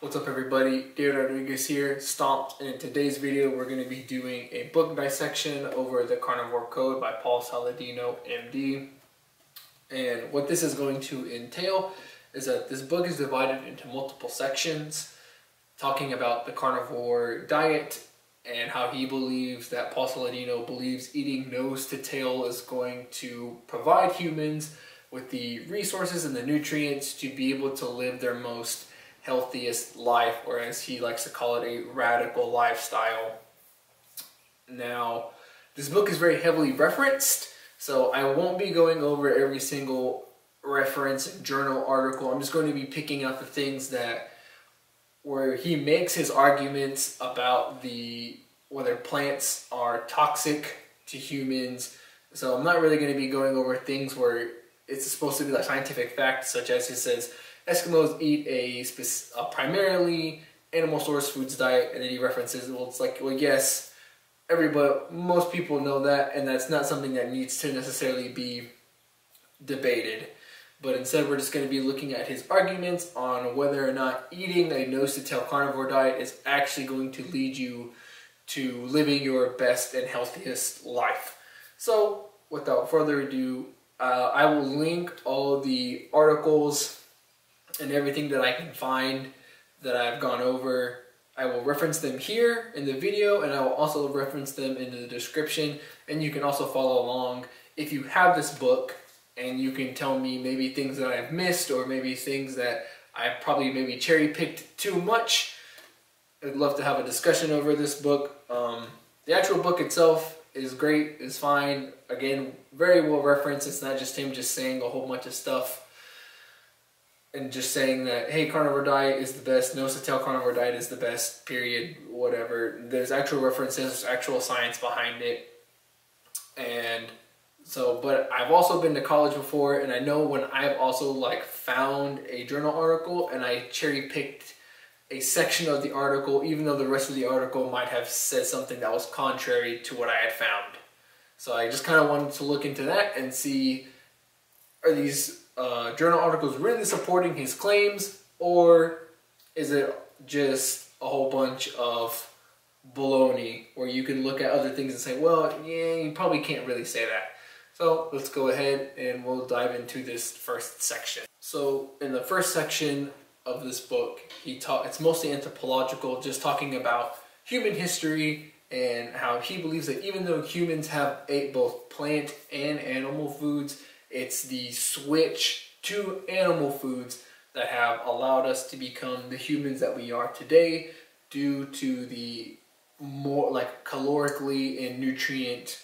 What's up everybody, David Rodriguez here, Stomped, and in today's video we're going to be doing a book dissection over the Carnivore Code by Paul Saladino, MD. And what this is going to entail is that this book is divided into multiple sections talking about the carnivore diet and how he believes that Paul Saladino believes eating nose to tail is going to provide humans with the resources and the nutrients to be able to live their most healthiest life, or as he likes to call it, a radical lifestyle. Now, this book is very heavily referenced, so I won't be going over every single reference journal article. I'm just going to be picking out the things that where he makes his arguments about the whether plants are toxic to humans. So I'm not really going to be going over things where it's supposed to be like scientific facts, such as he says Eskimos eat a, a primarily animal source foods diet, and then he references, well, it's like, well, yes, everybody, most people know that, and that's not something that needs to necessarily be debated. But instead, we're just going to be looking at his arguments on whether or not eating a nose-to-tail carnivore diet is actually going to lead you to living your best and healthiest life. So, without further ado, uh, I will link all the articles and everything that I can find that I've gone over. I will reference them here in the video and I will also reference them in the description and you can also follow along if you have this book and you can tell me maybe things that I've missed or maybe things that I probably maybe cherry picked too much. I'd love to have a discussion over this book. Um, the actual book itself is great, is fine. Again, very well referenced. It's not just him just saying a whole bunch of stuff and just saying that hey carnivore diet is the best nose to tail carnivore diet is the best period whatever. There's actual references actual science behind it. And so but i've also been to college before and i know when i've also like found a journal article and i cherry picked a section of the article even though the rest of the article might have said something that was contrary to what i had found. So i just kind of wanted to look into that and see are these uh, journal articles really supporting his claims, or is it just a whole bunch of baloney where you can look at other things and say, well, yeah, you probably can't really say that. So let's go ahead and we'll dive into this first section. So in the first section of this book, he taught it's mostly anthropological, just talking about human history and how he believes that even though humans have ate both plant and animal foods, it's the switch to animal foods that have allowed us to become the humans that we are today due to the more like calorically and nutrient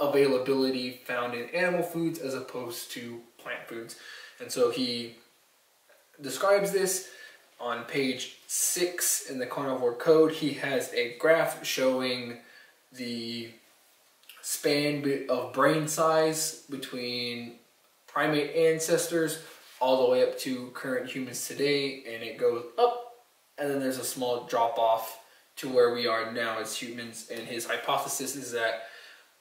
availability found in animal foods as opposed to plant foods. And so he describes this on page six in the carnivore code. He has a graph showing the span of brain size between primate ancestors all the way up to current humans today and it goes up and then there's a small drop off to where we are now as humans and his hypothesis is that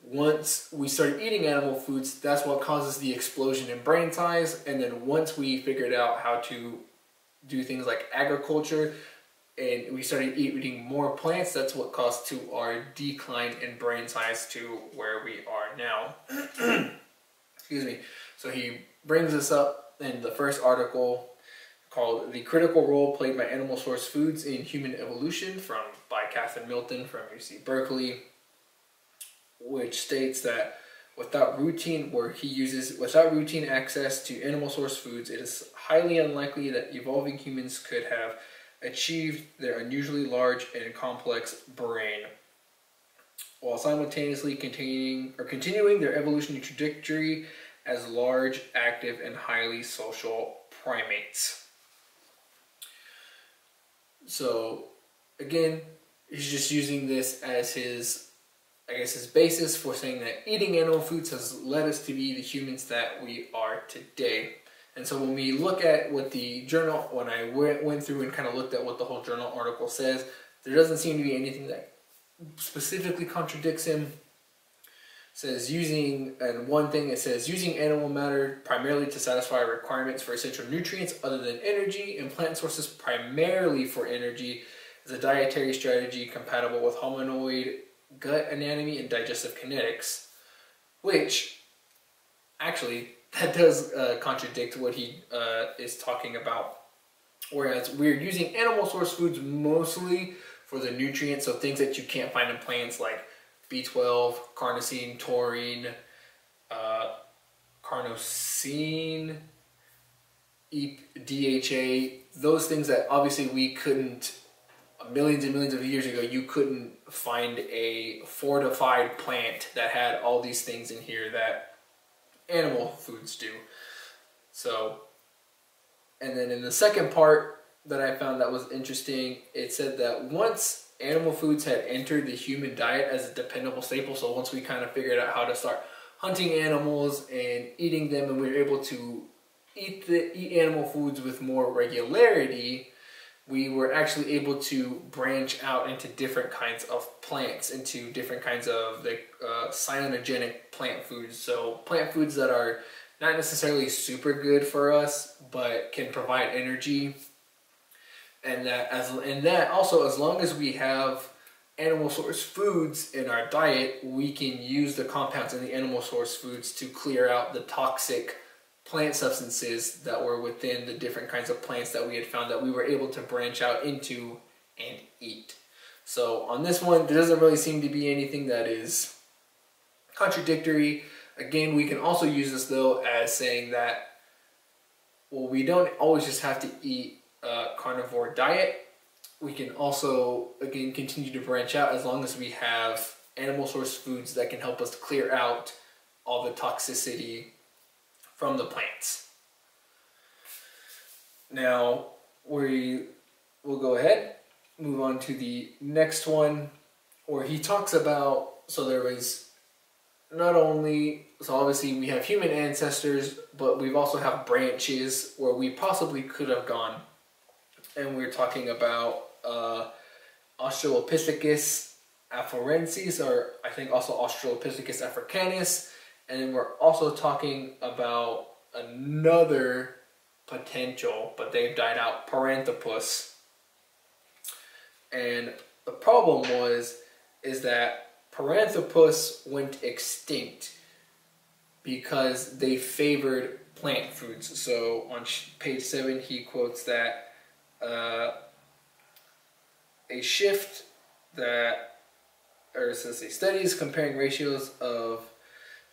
once we started eating animal foods that's what causes the explosion in brain size and then once we figured out how to do things like agriculture and we started eating more plants that's what caused to our decline in brain size to where we are now. Excuse me so he brings this up in the first article called The Critical Role Played by Animal Source Foods in Human Evolution from by Katharine Milton from UC Berkeley, which states that without routine where he uses without routine access to animal source foods, it is highly unlikely that evolving humans could have achieved their unusually large and complex brain. While simultaneously containing or continuing their evolutionary trajectory as large, active, and highly social primates. So, again, he's just using this as his, I guess, his basis for saying that eating animal foods has led us to be the humans that we are today. And so when we look at what the journal, when I went, went through and kind of looked at what the whole journal article says, there doesn't seem to be anything that specifically contradicts him says using and one thing it says using animal matter primarily to satisfy requirements for essential nutrients other than energy and plant sources primarily for energy is a dietary strategy compatible with hominoid gut anatomy and digestive kinetics which actually that does uh, contradict what he uh, is talking about. Whereas we're using animal source foods mostly for the nutrients so things that you can't find in plants like B12, carnosine, taurine, uh, carnosine, DHA, those things that obviously we couldn't, millions and millions of years ago, you couldn't find a fortified plant that had all these things in here that animal foods do. So, and then in the second part that I found that was interesting, it said that once animal foods had entered the human diet as a dependable staple. So once we kind of figured out how to start hunting animals and eating them, and we were able to eat the eat animal foods with more regularity, we were actually able to branch out into different kinds of plants, into different kinds of the uh, cyanogenic plant foods. So plant foods that are not necessarily super good for us, but can provide energy and that as and that also as long as we have animal source foods in our diet, we can use the compounds in the animal source foods to clear out the toxic plant substances that were within the different kinds of plants that we had found that we were able to branch out into and eat. So on this one, there doesn't really seem to be anything that is contradictory. Again, we can also use this though as saying that, well, we don't always just have to eat uh, carnivore diet. We can also, again, continue to branch out as long as we have animal source foods that can help us clear out all the toxicity from the plants. Now, we will go ahead, move on to the next one, where he talks about, so there was not only, so obviously we have human ancestors, but we've also have branches where we possibly could have gone and we're talking about uh, Australopithecus afarensis, or I think also Australopithecus africanus, and we're also talking about another potential, but they've died out, Paranthropus. And the problem was, is that Paranthropus went extinct because they favored plant foods. So on page 7 he quotes that uh, a shift that, or says say studies comparing ratios of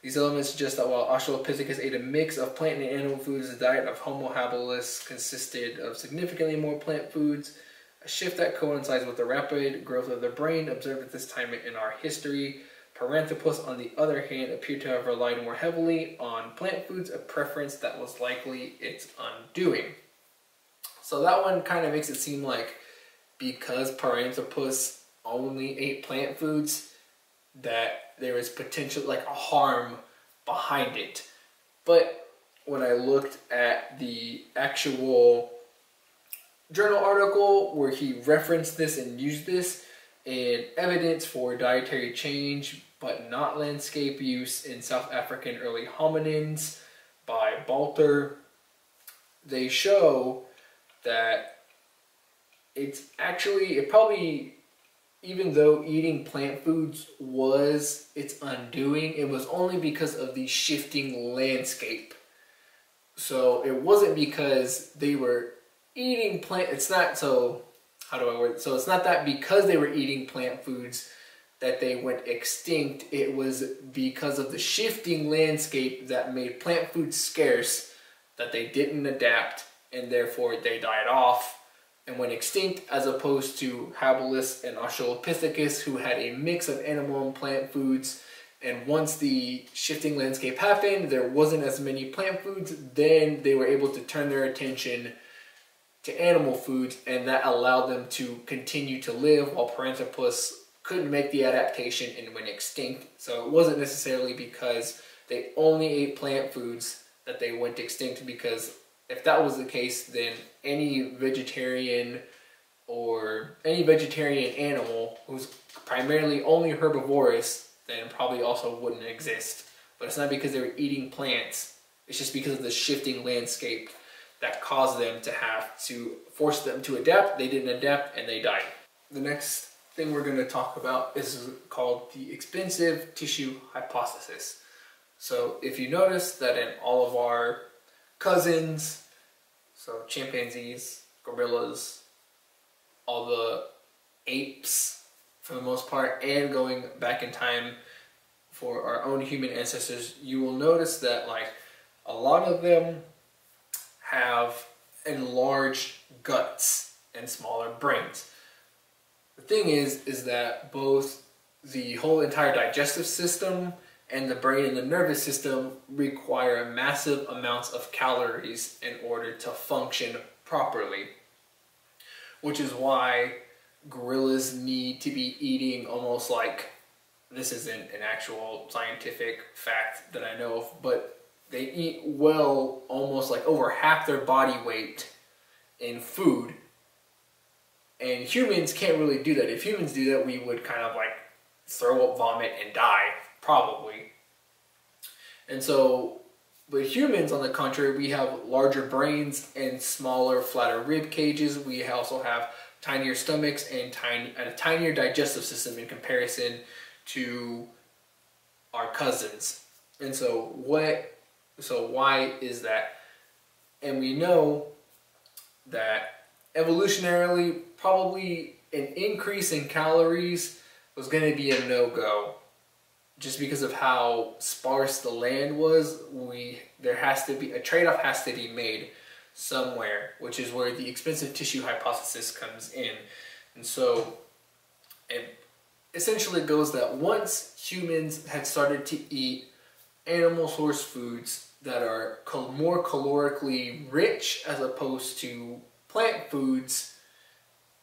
these elements suggest that while Australopithecus ate a mix of plant and animal foods, the diet of Homo habilis consisted of significantly more plant foods, a shift that coincides with the rapid growth of the brain observed at this time in our history. Paranthropus, on the other hand, appeared to have relied more heavily on plant foods, a preference that was likely its undoing. So that one kind of makes it seem like because Paranthropus only ate plant foods, that there is potential, like a harm behind it. But when I looked at the actual journal article where he referenced this and used this in evidence for dietary change but not landscape use in South African early hominins by Balter, they show that it's actually, it probably, even though eating plant foods was its undoing, it was only because of the shifting landscape. So it wasn't because they were eating plant, it's not so, how do I word it? So it's not that because they were eating plant foods that they went extinct. It was because of the shifting landscape that made plant foods scarce that they didn't adapt and therefore they died off and went extinct as opposed to Habilis and Australopithecus who had a mix of animal and plant foods. And once the shifting landscape happened there wasn't as many plant foods then they were able to turn their attention to animal foods and that allowed them to continue to live while Paranthropus couldn't make the adaptation and went extinct. So it wasn't necessarily because they only ate plant foods that they went extinct because if that was the case, then any vegetarian or any vegetarian animal who's primarily only herbivorous then probably also wouldn't exist. But it's not because they were eating plants. It's just because of the shifting landscape that caused them to have to force them to adapt. They didn't adapt and they died. The next thing we're going to talk about is called the expensive tissue hypothesis. So if you notice that in all of our cousins, so chimpanzees, gorillas, all the apes for the most part, and going back in time for our own human ancestors, you will notice that like a lot of them have enlarged guts and smaller brains. The thing is, is that both the whole entire digestive system and the brain and the nervous system require massive amounts of calories in order to function properly. Which is why gorillas need to be eating almost like this isn't an actual scientific fact that I know of, but they eat well almost like over half their body weight in food. And humans can't really do that. If humans do that, we would kind of like throw up vomit and die, probably. And so, with humans, on the contrary, we have larger brains and smaller, flatter rib cages. We also have tinier stomachs and tiny, and a tinier digestive system in comparison to our cousins. And so, what? So why is that? And we know that evolutionarily, probably an increase in calories was going to be a no-go just because of how sparse the land was we there has to be a trade-off has to be made somewhere which is where the expensive tissue hypothesis comes in. And so it essentially goes that once humans had started to eat animal source foods that are more calorically rich as opposed to plant foods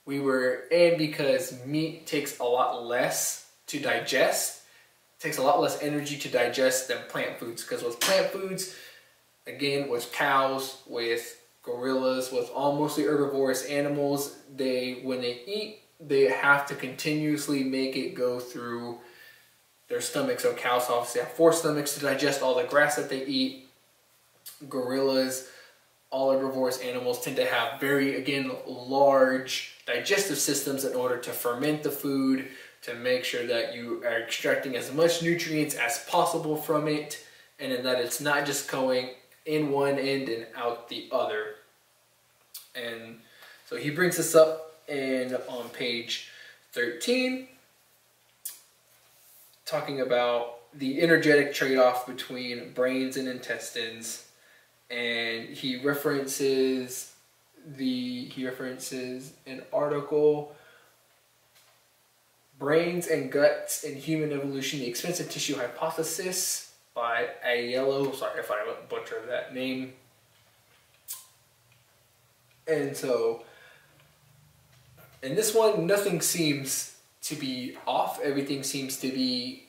we were, and because meat takes a lot less to digest, takes a lot less energy to digest than plant foods. Because with plant foods, again, with cows, with gorillas, with all mostly herbivorous animals, they when they eat, they have to continuously make it go through their stomachs. So cows obviously have four stomachs to digest all the grass that they eat. Gorillas all herbivorous animals tend to have very, again, large digestive systems in order to ferment the food, to make sure that you are extracting as much nutrients as possible from it, and that it's not just going in one end and out the other. And so he brings this up in on page 13, talking about the energetic trade-off between brains and intestines and he references the he references an article brains and guts in human evolution the expensive tissue hypothesis by Aiello sorry if i butcher that name. And so in this one nothing seems to be off. Everything seems to be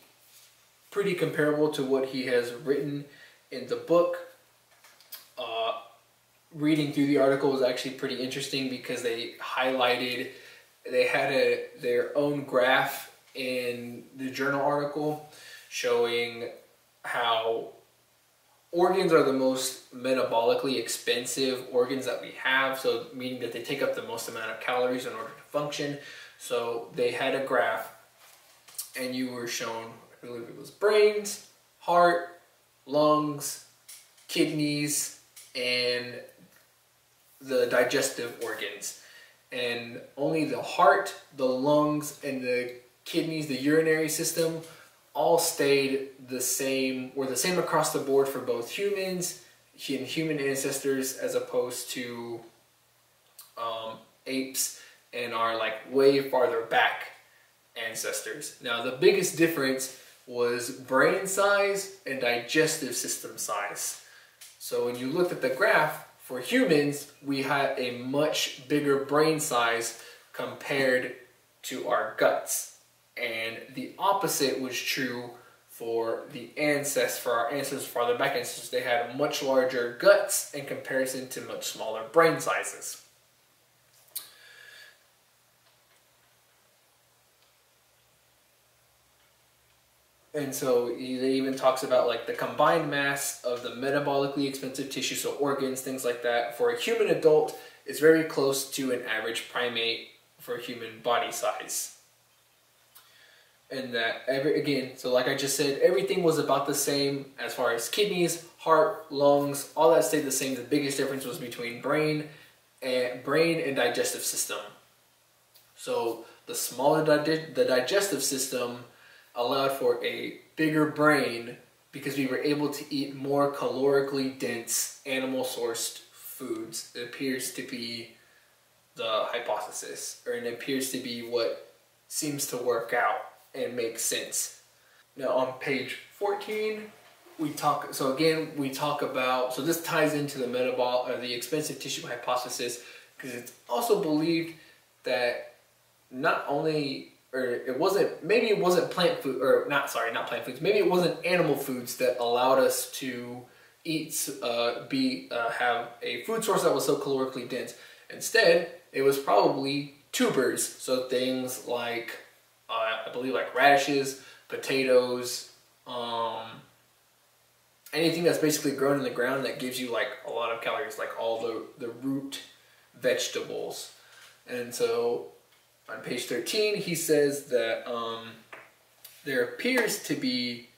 pretty comparable to what he has written in the book. Uh, reading through the article was actually pretty interesting because they highlighted, they had a their own graph in the journal article showing how organs are the most metabolically expensive organs that we have, so meaning that they take up the most amount of calories in order to function. So they had a graph and you were shown, I believe it was brains, heart, lungs, kidneys, and the digestive organs. And only the heart, the lungs, and the kidneys, the urinary system, all stayed the same, were the same across the board for both humans and human ancestors as opposed to um, apes and our like way farther back ancestors. Now the biggest difference was brain size and digestive system size. So when you looked at the graph, for humans, we have a much bigger brain size compared to our guts. And the opposite was true for the ancestors, for our ancestors farther back ancestors. They had much larger guts in comparison to much smaller brain sizes. And so he even talks about like the combined mass of the metabolically expensive tissue, so organs, things like that, for a human adult is very close to an average primate for human body size. And that every again, so like I just said, everything was about the same as far as kidneys, heart, lungs, all that stayed the same. The biggest difference was between brain and brain and digestive system. So the smaller di- the digestive system allowed for a bigger brain because we were able to eat more calorically dense animal sourced foods. It appears to be the hypothesis, or it appears to be what seems to work out and make sense. Now, on page 14, we talk, so again, we talk about, so this ties into the metabolic, or the expensive tissue hypothesis, because it's also believed that not only or it wasn't maybe it wasn't plant food or not sorry not plant foods maybe it wasn't animal foods that allowed us to eat uh, be uh, have a food source that was so calorically dense. Instead it was probably tubers so things like uh, i believe like radishes potatoes um, anything that's basically grown in the ground that gives you like a lot of calories like all the the root vegetables. And so on page 13, he says that um, there appears to be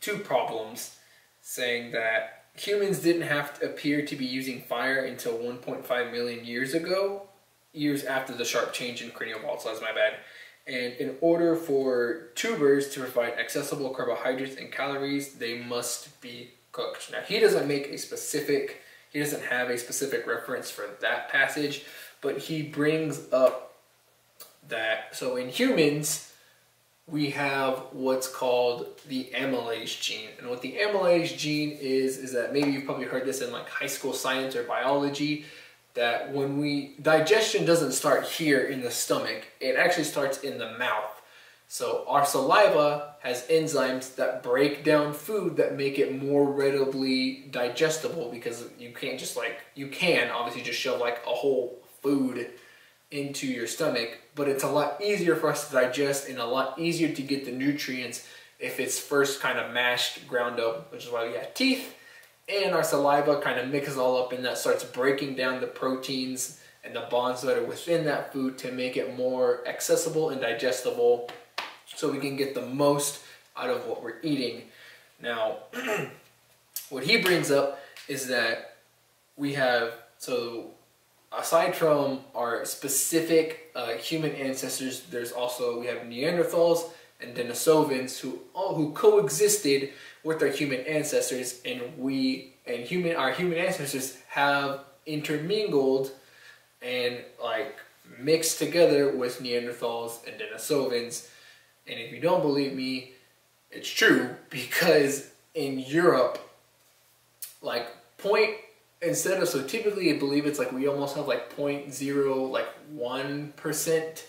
two problems, saying that humans didn't have to appear to be using fire until 1.5 million years ago, years after the sharp change in cranial So that's my bad. And in order for tubers to provide accessible carbohydrates and calories, they must be cooked. Now, he doesn't make a specific, he doesn't have a specific reference for that passage, but he brings up that so in humans we have what's called the amylase gene. And what the amylase gene is is that maybe you've probably heard this in like high school science or biology that when we digestion doesn't start here in the stomach it actually starts in the mouth. So our saliva has enzymes that break down food that make it more readily digestible because you can't just like you can obviously just shove like a whole food into your stomach, but it's a lot easier for us to digest and a lot easier to get the nutrients if it's first kind of mashed, ground up, which is why we have teeth, and our saliva kind of mixes all up and that starts breaking down the proteins and the bonds that are within that food to make it more accessible and digestible so we can get the most out of what we're eating. Now, what he brings up is that we have, so aside from our specific uh, human ancestors, there's also we have Neanderthals and Denisovans who all who coexisted with our human ancestors, and we and human our human ancestors have intermingled and like mixed together with Neanderthals and Denisovans. And if you don't believe me, it's true because in Europe, like point instead of so typically I believe it's like we almost have like 0.0 like 1%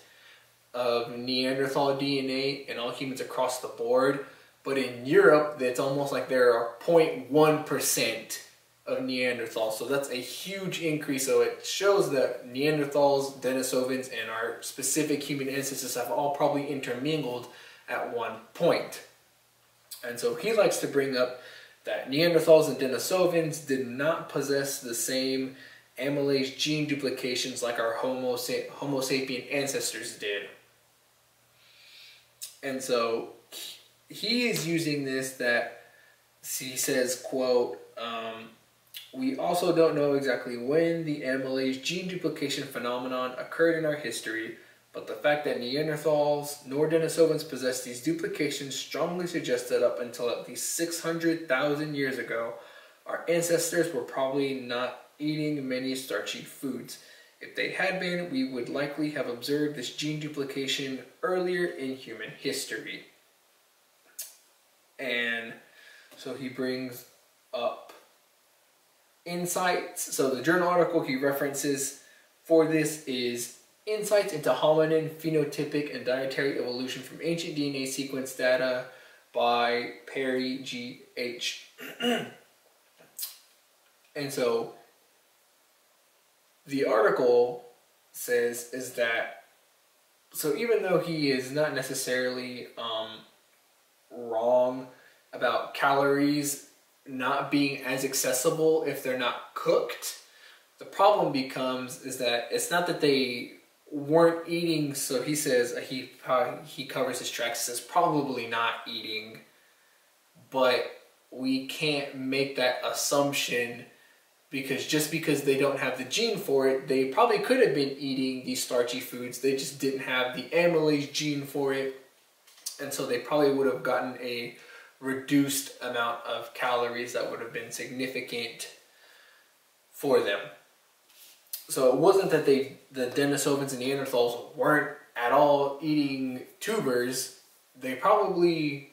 of Neanderthal DNA in all humans across the board. But in Europe, it's almost like there are 0.1% of Neanderthals. So that's a huge increase. So it shows that Neanderthals, Denisovans, and our specific human ancestors have all probably intermingled at one point. And so he likes to bring up that Neanderthals and Denisovans did not possess the same amylase gene duplications like our Homo, Homo sapien ancestors did. And so he is using this that he says, quote, um, we also don't know exactly when the amylase gene duplication phenomenon occurred in our history, but the fact that Neanderthals nor Denisovans possessed these duplications strongly suggests that up until at least 600,000 years ago, our ancestors were probably not eating many starchy foods. If they had been, we would likely have observed this gene duplication earlier in human history. And so he brings up insights. So the journal article he references for this is Insights into Hominin Phenotypic and Dietary Evolution from Ancient DNA Sequence Data by Perry G. H. and so the article says is that so even though he is not necessarily um, wrong about calories not being as accessible if they're not cooked. The problem becomes is that it's not that they weren't eating. So he says uh, he he covers his tracks. Says probably not eating, but we can't make that assumption because just because they don't have the gene for it, they probably could have been eating these starchy foods. They just didn't have the amylase gene for it, and so they probably would have gotten a reduced amount of calories that would have been significant for them. So it wasn't that they, the Denisovans and Neanderthals weren't at all eating tubers. They probably,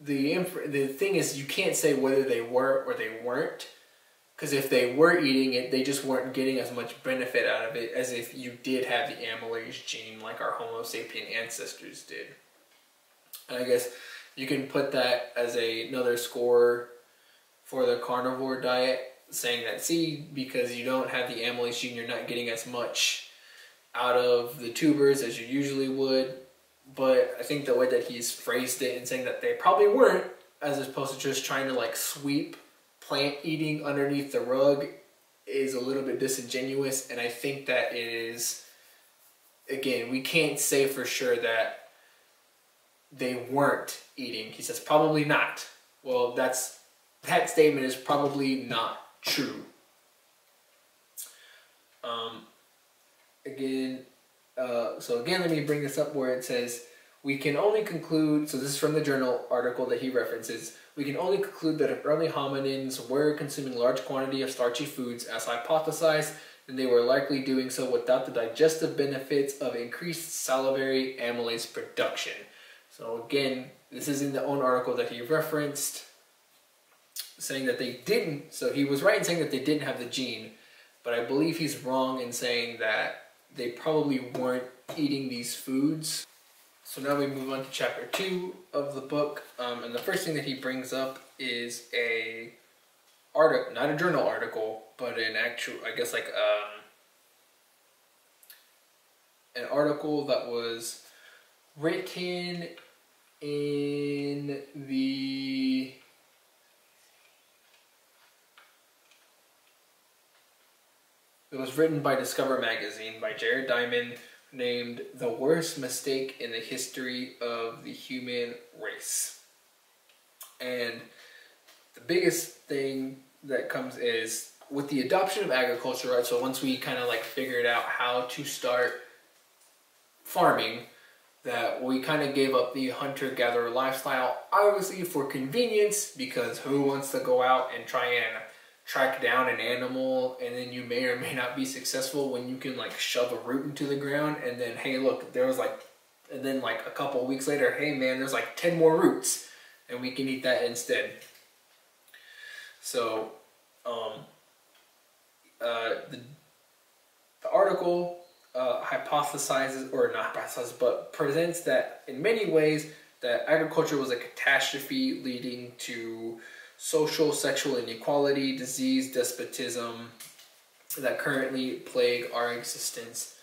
the the thing is, you can't say whether they were or they weren't. Because if they were eating it, they just weren't getting as much benefit out of it as if you did have the amylase gene like our Homo sapien ancestors did. And I guess you can put that as a, another score for the carnivore diet, saying that, see, because you don't have the amylase gene, you're not getting as much out of the tubers as you usually would. But I think the way that he's phrased it and saying that they probably weren't, as opposed to just trying to like sweep plant eating underneath the rug, is a little bit disingenuous. And I think that it is, again, we can't say for sure that they weren't eating. He says probably not. Well, that's that statement is probably not true. Um, again, uh, so again, let me bring this up where it says we can only conclude. So this is from the journal article that he references. We can only conclude that if early hominins were consuming large quantity of starchy foods as hypothesized, then they were likely doing so without the digestive benefits of increased salivary amylase production. So again, this is in the own article that he referenced, saying that they didn't. So he was right in saying that they didn't have the gene, but I believe he's wrong in saying that they probably weren't eating these foods. So now we move on to chapter two of the book, um, and the first thing that he brings up is a article, not a journal article, but an actual, I guess like um, an article that was written in the it was written by Discover magazine by Jared Diamond named The Worst Mistake in the History of the Human Race. And the biggest thing that comes is with the adoption of agriculture, right? So once we kind of like figured out how to start farming, that we kind of gave up the hunter-gatherer lifestyle, obviously for convenience, because who wants to go out and try and track down an animal and then you may or may not be successful when you can like shove a root into the ground and then hey look there was like and then like a couple weeks later hey man there's like 10 more roots and we can eat that instead. So um uh the, the article uh, hypothesizes, or not hypothesizes, but presents that in many ways that agriculture was a catastrophe leading to social, sexual inequality, disease, despotism that currently plague our existence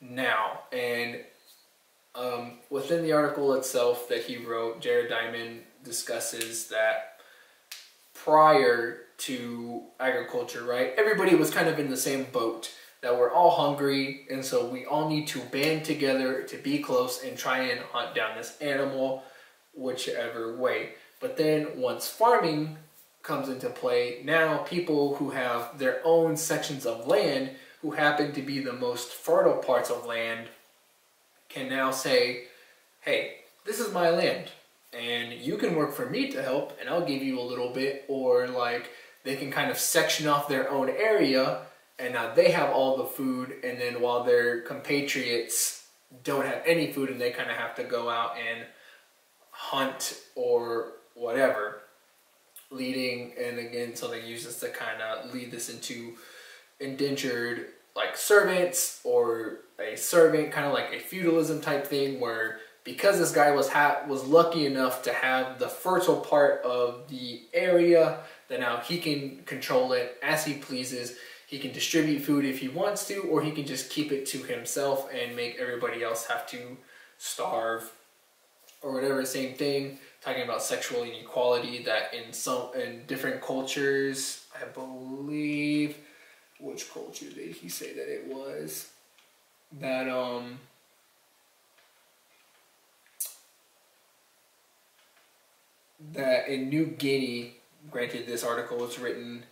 now. And um, within the article itself that he wrote, Jared Diamond discusses that prior to agriculture, right, everybody was kind of in the same boat that we're all hungry and so we all need to band together to be close and try and hunt down this animal whichever way. But then once farming comes into play, now people who have their own sections of land who happen to be the most fertile parts of land can now say, hey, this is my land and you can work for me to help and I'll give you a little bit or like they can kind of section off their own area and now they have all the food and then while their compatriots don't have any food and they kind of have to go out and hunt or whatever leading and again so they use this to kind of lead this into indentured like servants or a servant kind of like a feudalism type thing where because this guy was was lucky enough to have the fertile part of the area that now he can control it as he pleases he can distribute food if he wants to, or he can just keep it to himself and make everybody else have to starve or whatever. Same thing. Talking about sexual inequality that in some in different cultures, I believe, which culture did he say that it was? That um. That in New Guinea, granted, this article was written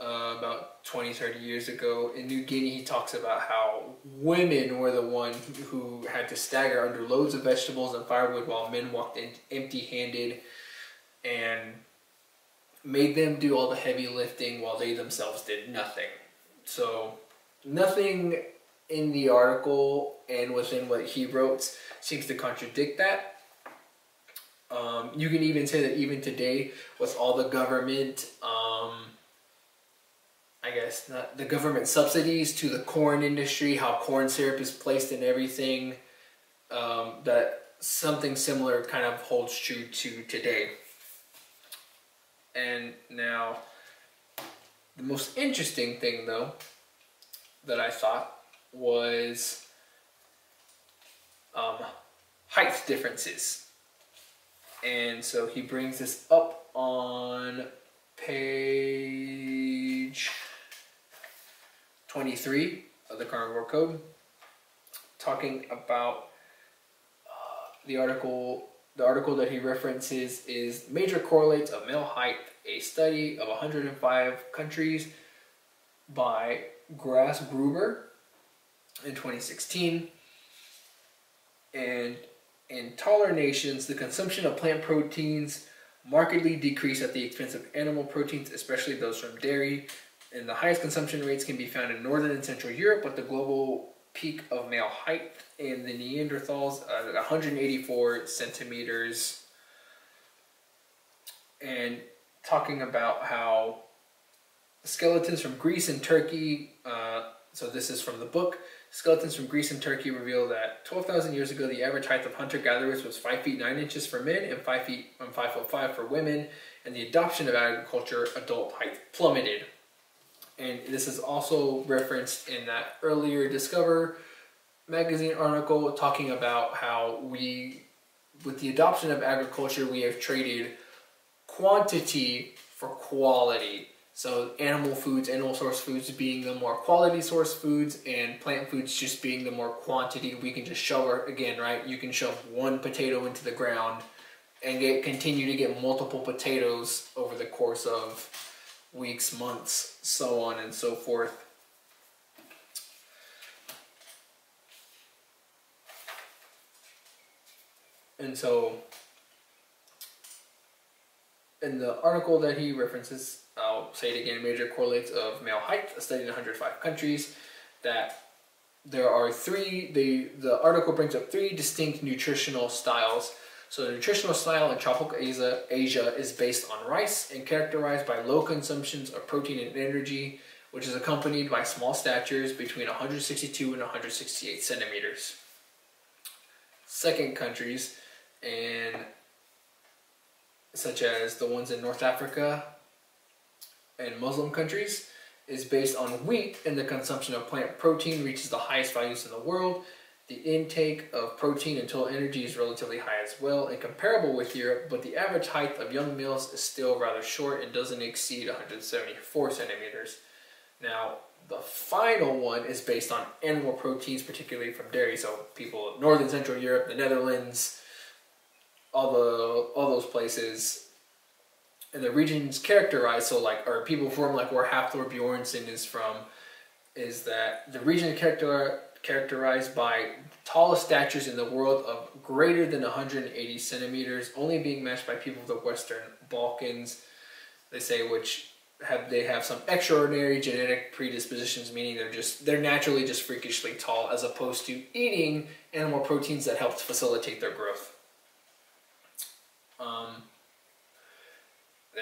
uh, about 20, 30 years ago. In New Guinea, he talks about how women were the one who had to stagger under loads of vegetables and firewood while men walked in empty-handed and made them do all the heavy lifting while they themselves did nothing. So nothing in the article and within what he wrote seems to contradict that. Um, you can even say that even today, with all the government um, I guess not the government subsidies to the corn industry, how corn syrup is placed in everything. Um, that something similar kind of holds true to today. And now, the most interesting thing though that I thought was um, height differences. And so he brings this up on page 23 of the Carnivore Code, talking about uh, the article. The article that he references is Major Correlates of Male Height, a study of 105 countries by Grasgruber in 2016. And in taller nations, the consumption of plant proteins markedly decrease at the expense of animal proteins, especially those from dairy, and the highest consumption rates can be found in northern and central Europe, with the global peak of male height in the Netherlands at 184 centimeters. And talking about how skeletons from Greece and Turkey, uh, so this is from the book, skeletons from Greece and Turkey reveal that 12,000 years ago, the average height of hunter-gatherers was 5 feet 9 inches for men and 5 feet and 5 foot 5 for women, and the adoption of agriculture adult height plummeted and this is also referenced in that earlier Discover magazine article talking about how we, with the adoption of agriculture, we have traded quantity for quality. So animal foods, animal source foods being the more quality source foods and plant foods just being the more quantity. We can just shove, again, right? You can shove one potato into the ground and get continue to get multiple potatoes over the course of weeks, months, so on and so forth. And so, in the article that he references, I'll say it again, major correlates of male height, a study in 105 countries, that there are three, the, the article brings up three distinct nutritional styles so the nutritional style in tropical Asia, Asia is based on rice and characterized by low consumptions of protein and energy, which is accompanied by small statures between 162 and 168 centimeters. Second countries, and such as the ones in North Africa and Muslim countries, is based on wheat and the consumption of plant protein reaches the highest values in the world the intake of protein and total energy is relatively high as well and comparable with Europe, but the average height of young males is still rather short and doesn't exceed 174 centimeters. Now, the final one is based on animal proteins, particularly from dairy. So people Northern Central Europe, the Netherlands, all the all those places, and the regions characterized. So like, or people from like where Hafthor Bjornsson is from, is that the region character characterized by tallest statures in the world of greater than 180 centimeters, only being matched by people of the Western Balkans. They say which have they have some extraordinary genetic predispositions, meaning they're just they're naturally just freakishly tall, as opposed to eating animal proteins that help facilitate their growth. Um,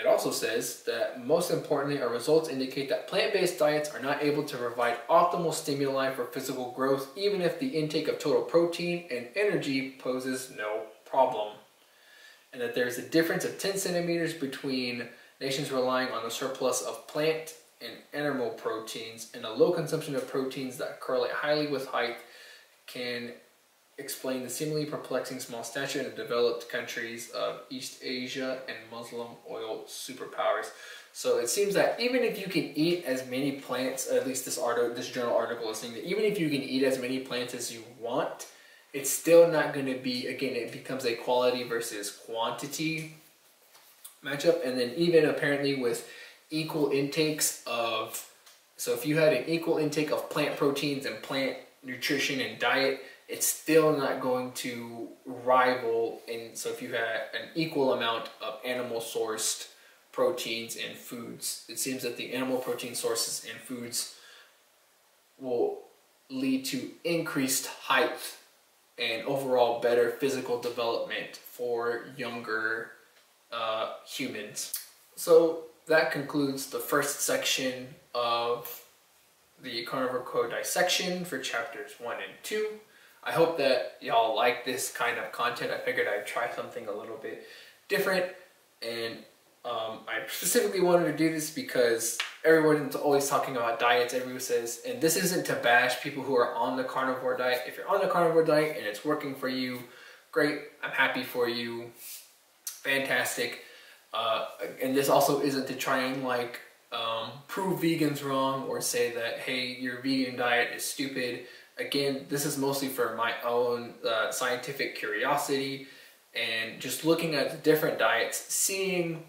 it also says that most importantly, our results indicate that plant-based diets are not able to provide optimal stimuli for physical growth, even if the intake of total protein and energy poses no problem. And that there's a difference of 10 centimeters between nations relying on the surplus of plant and animal proteins and a low consumption of proteins that correlate highly with height can explain the seemingly perplexing small stature in the developed countries of East Asia and Muslim oil superpowers. So it seems that even if you can eat as many plants, at least this article, this journal article is saying that even if you can eat as many plants as you want, it's still not going to be, again, it becomes a quality versus quantity matchup. And then even apparently with equal intakes of, so if you had an equal intake of plant proteins and plant nutrition and diet, it's still not going to rival. And so if you had an equal amount of animal sourced proteins and foods, it seems that the animal protein sources and foods will lead to increased height and overall better physical development for younger uh, humans. So that concludes the first section of the carnivore code dissection for chapters 1 and 2. I hope that y'all like this kind of content. I figured I'd try something a little bit different and um, I specifically wanted to do this because everyone's always talking about diets. Everyone says, and this isn't to bash people who are on the carnivore diet. If you're on the carnivore diet and it's working for you, great. I'm happy for you. Fantastic. Uh, and this also isn't to try and like um, prove vegans wrong or say that, hey, your vegan diet is stupid. Again, this is mostly for my own uh, scientific curiosity and just looking at the different diets, seeing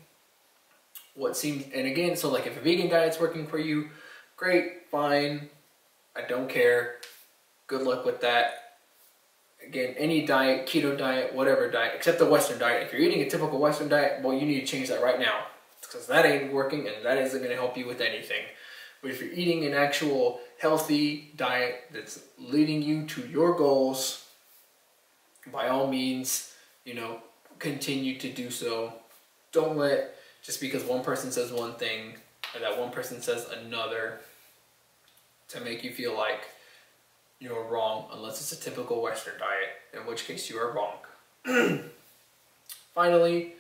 what seems, and again, so like if a vegan diet's working for you, great, fine, I don't care, good luck with that. Again, any diet, keto diet, whatever diet, except the Western diet. If you're eating a typical Western diet, well, you need to change that right now because that ain't working and that isn't going to help you with anything. But if you're eating an actual healthy diet that's leading you to your goals, by all means, you know, continue to do so. Don't let just because one person says one thing or that one person says another to make you feel like you're wrong unless it's a typical Western diet, in which case you are wrong. Finally,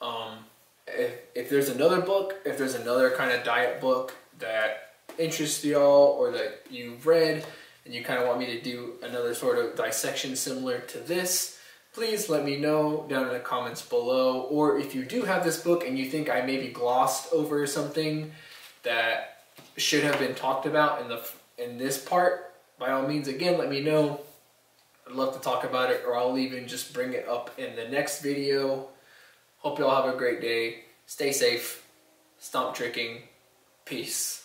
um, if, if there's another book, if there's another kind of diet book that interests y'all or that you've read and you kind of want me to do another sort of dissection similar to this, please let me know down in the comments below. Or if you do have this book and you think I maybe glossed over something that should have been talked about in the in this part, by all means, again, let me know. I'd love to talk about it, or I'll even just bring it up in the next video. Hope y'all have a great day. Stay safe. Stop tricking. Peace.